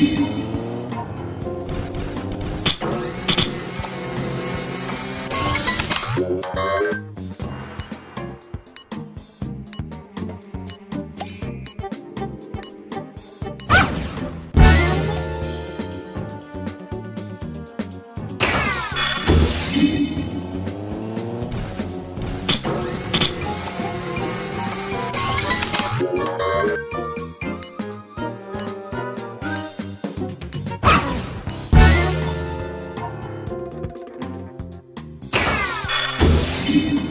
you. you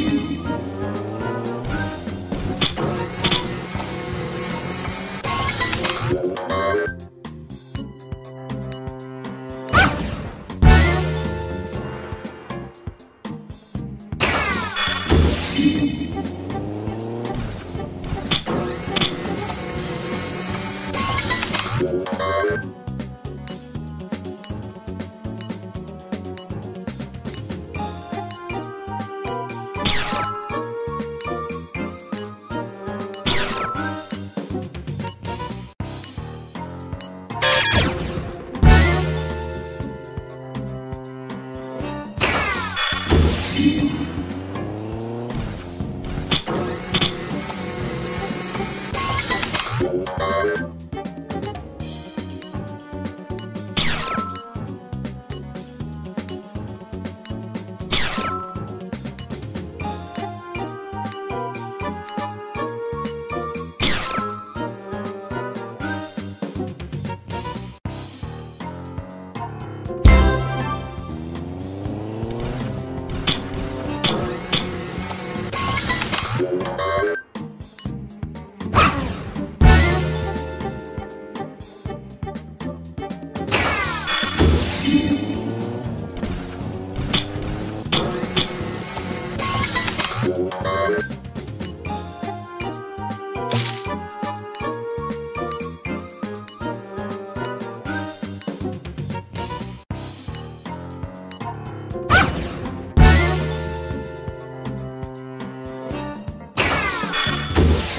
Ah!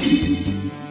Música